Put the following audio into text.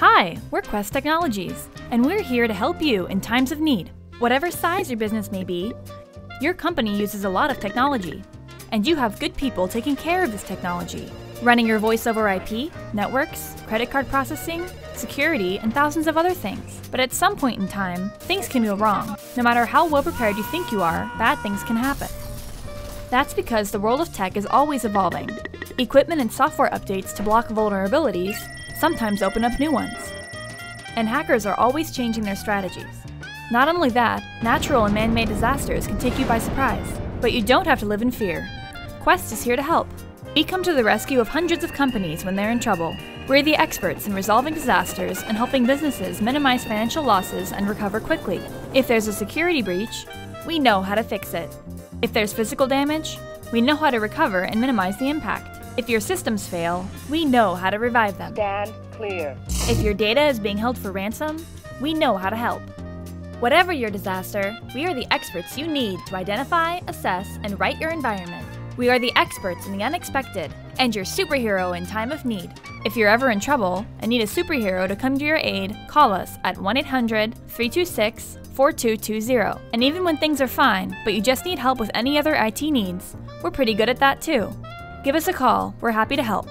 Hi, we're Quest Technologies, and we're here to help you in times of need. Whatever size your business may be, your company uses a lot of technology, and you have good people taking care of this technology, running your voice over IP, networks, credit card processing, security, and thousands of other things. But at some point in time, things can go wrong. No matter how well prepared you think you are, bad things can happen. That's because the world of tech is always evolving. Equipment and software updates to block vulnerabilities sometimes open up new ones. And hackers are always changing their strategies. Not only that, natural and man made disasters can take you by surprise. But you don't have to live in fear. Quest is here to help. We come to the rescue of hundreds of companies when they're in trouble. We're the experts in resolving disasters and helping businesses minimize financial losses and recover quickly. If there's a security breach, we know how to fix it. If there's physical damage, we know how to recover and minimize the impact. If your systems fail, we know how to revive them. Stand clear. If your data is being held for ransom, we know how to help. Whatever your disaster, we are the experts you need to identify, assess, and right your environment. We are the experts in the unexpected and your superhero in time of need. If you're ever in trouble and need a superhero to come to your aid, call us at 1 800 326 4220. And even when things are fine, but you just need help with any other IT needs, we're pretty good at that too. Give us a call, we're happy to help.